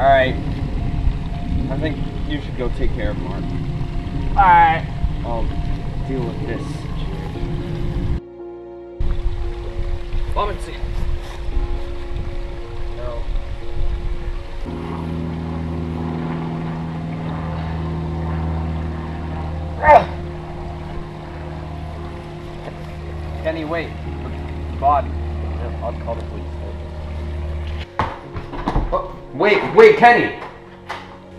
Alright. I think you should go take care of Mark. Alright. I'll deal with this. Robinson. Wait, wait, Kenny!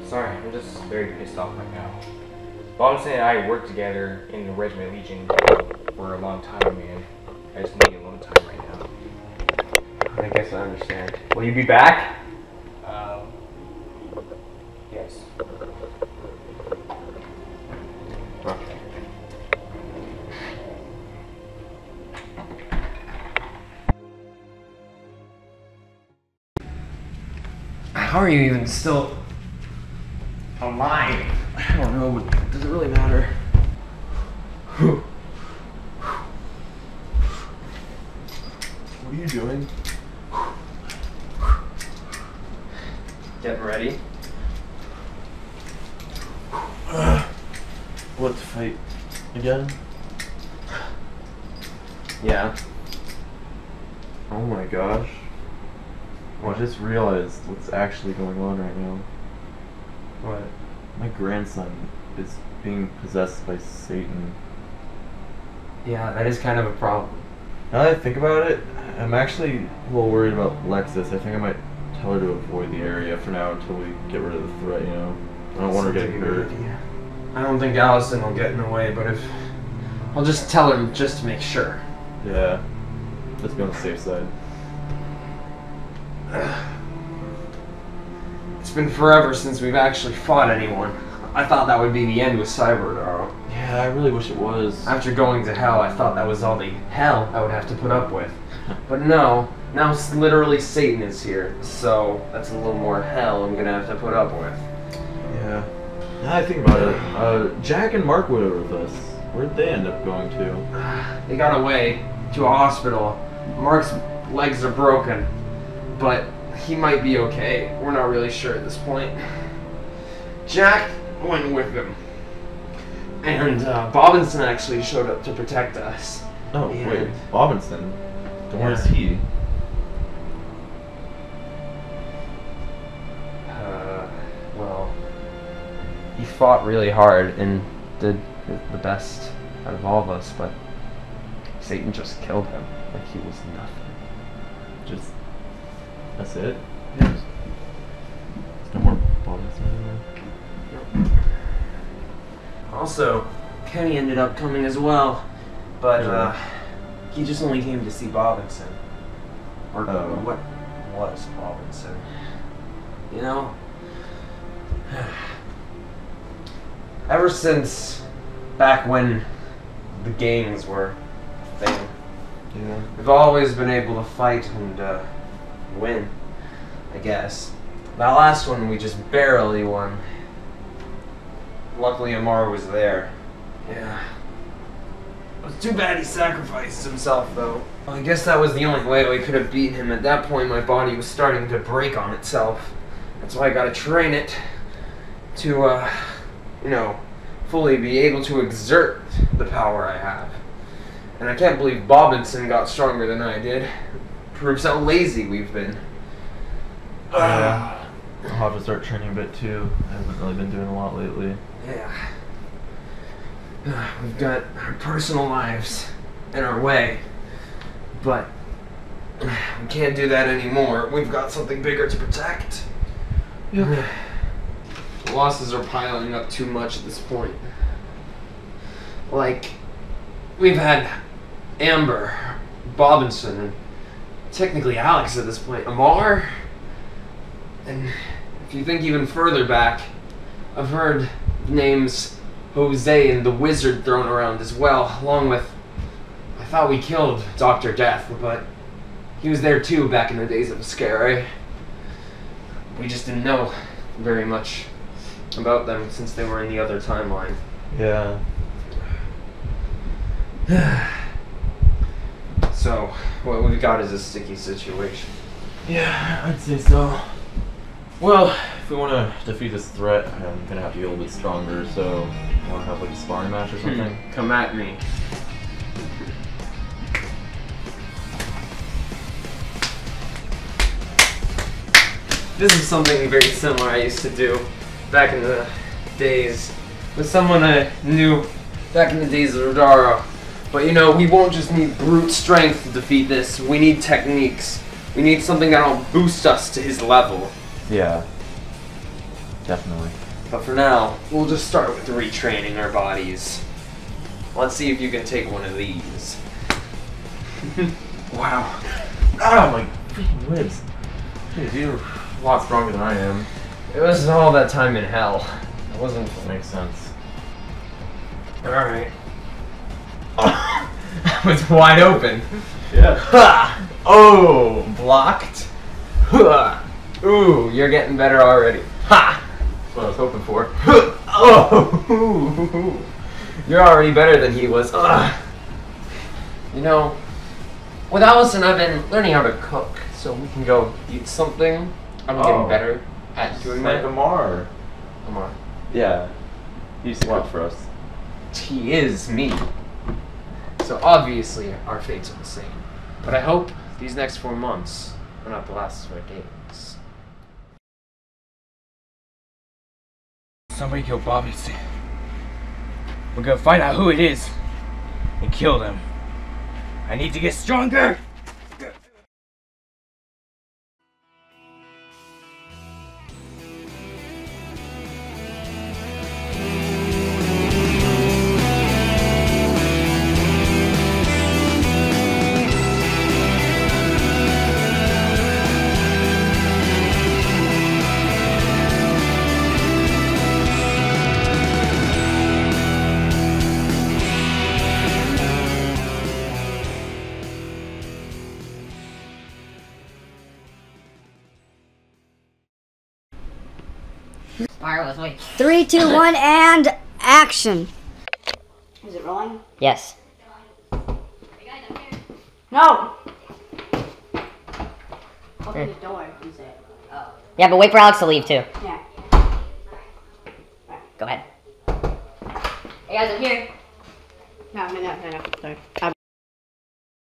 Sorry, I'm just very pissed off right now. Robinson and I worked together in the Regiment Legion for a long time, man. I just need a long time right now. I guess I understand. Will you be back? How are you even still alive? I don't know, but does it really matter? What are you doing? Getting ready? What to fight again? Yeah. Oh my gosh. I just realized what's actually going on right now. What? My grandson is being possessed by Satan. Yeah, that is kind of a problem. Now that I think about it, I'm actually a little worried about Lexus. I think I might tell her to avoid the area for now until we get rid of the threat, you know? I don't want her getting hurt. I don't think Allison will get in the way, but if I'll just tell her just to make sure. Yeah. Let's be on the safe side. It's been forever since we've actually fought anyone. I thought that would be the end with Cyberdaro. Yeah, I really wish it was. After going to hell, I thought that was all the hell I would have to put up with. But no, now literally Satan is here, so that's a little more hell I'm gonna have to put up with. Yeah. Now I think about it, uh, Jack and Mark were with us. Where'd they end up going to? They got away to a hospital. Mark's legs are broken, but he might be okay. We're not really sure at this point. Jack went with them. And uh, Bobinson actually showed up to protect us. Oh, Yeah. wait, Robinson. Then where's Yeah. he? Uh, well, he fought really hard and did the best out of all of us, but Satan just killed him like he was nothing. Just. That's it? There's no more Robinson anymore. Also, Kenny ended up coming as well, but uh, he just only came to see Bobinson. Or Oh. what was Bobinson. You know? Ever since back when the gangs were a thing, Yeah. we've always been able to fight and uh, win, I guess. That last one we just barely won. Luckily, Amar was there. Yeah. It was too bad he sacrificed himself, though. Well, I guess that was the only way we could have beaten him. At that point, my body was starting to break on itself. That's why I gotta train it to, uh, you know, fully be able to exert the power I have. And I can't believe Bobinson got stronger than I did. Proves how lazy we've been. Yeah. I'll have to start training a bit too. I haven't really been doing a lot lately. Yeah. We've got our personal lives in our way, but we can't do that anymore. We've got something bigger to protect. Yep. The losses are piling up too much at this point. Like, we've had Amber, Bobinson, and technically Alex at this point, Amar, and if you think even further back, I've heard names Jose and the Wizard thrown around as well, along with. I thought we killed Dr. Death, but he was there too back in the days of Ascari. We just didn't know very much about them since they were in the other timeline. Yeah. So, what we've got is a sticky situation. Yeah, I'd say so. Well, if we want to defeat this threat, I'm gonna have to get a little bit stronger. So, want to have like a sparring match or hmm, something? Come at me. This is something very similar I used to do back in the days with someone I knew back in the days of Rodaro. But you know, we won't just need brute strength to defeat this. We need techniques. We need something that'll boost us to his level. Yeah. Definitely. But for now, we'll just start with retraining our bodies. Let's see if you can take one of these. Wow. Ah, my freaking ribs. Dude, you're a lot stronger than I am. It was all that time in hell. It wasn't That makes sense. Alright. Was wide open. Yeah. Ha! Oh, blocked. Ha! Ooh, you're getting better already. Ha! That's what I was hoping for. Oh, you're already better than he was. Ugh. You know, with Allison, I've been learning how to cook, so we can go eat something. I'm Oh. getting better at doing like that. Amar. Come. Yeah. He used to What? cook for us. He is me. So obviously, our fates are the same. But I hope these next four months are not the last of our days. Somebody killed Robinson. We're gonna find out who it is and kill them. I need to get stronger. Fire with me. Three, two, one, and action. Is it rolling? Yes. No! Open the door and say, oh. Yeah, but wait for Alex to leave too. Yeah. Go ahead. Hey guys, I'm here. No, no, no, no, no. Sorry. I'm